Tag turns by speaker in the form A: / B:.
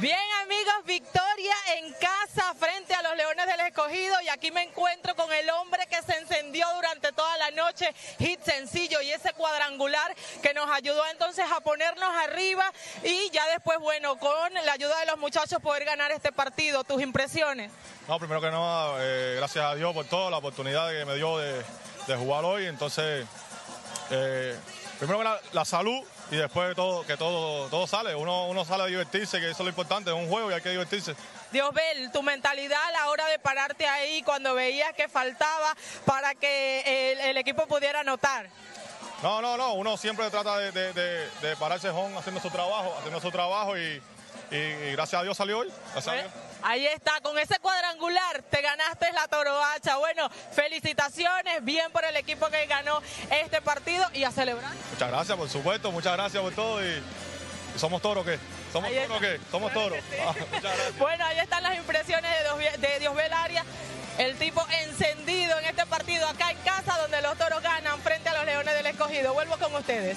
A: Bien amigos, victoria en casa frente a los Leones del Escogido y aquí me encuentro con el hombre que se encendió durante toda la noche, hit sencillo y ese cuadrangular que nos ayudó entonces a ponernos arriba y ya después, bueno, con la ayuda de los muchachos poder ganar este partido. ¿Tus impresiones?
B: No, primero que nada, eh, gracias a Dios por toda la oportunidad que me dio de, jugar hoy, entonces... Eh, primero que la, la salud y después todo, que todo, todo sale. Uno, uno sale a divertirse, que eso es lo importante, es un juego y hay que divertirse.
A: Dios Bel, tu mentalidad a la hora de pararte ahí cuando veías que faltaba para que el, equipo pudiera anotar.
B: No, no, no, uno siempre trata de, pararse home haciendo su trabajo, haciendo su trabajo y, y, gracias a Dios salió hoy.
A: Ahí está, con ese cuadrangular te ganaste la toroacha. Bueno, felicitaciones, bien por el equipo que ganó este partido y a celebrar.
B: Muchas gracias, por supuesto, muchas gracias por todo y, somos toro qué? ¿Somos toro qué? Somos toro. Ah,
A: bueno, ahí están las impresiones de, de Diosbel Arias, el tipo encendido en este partido acá en casa donde los toros ganan frente a los Leones del Escogido. Vuelvo con ustedes.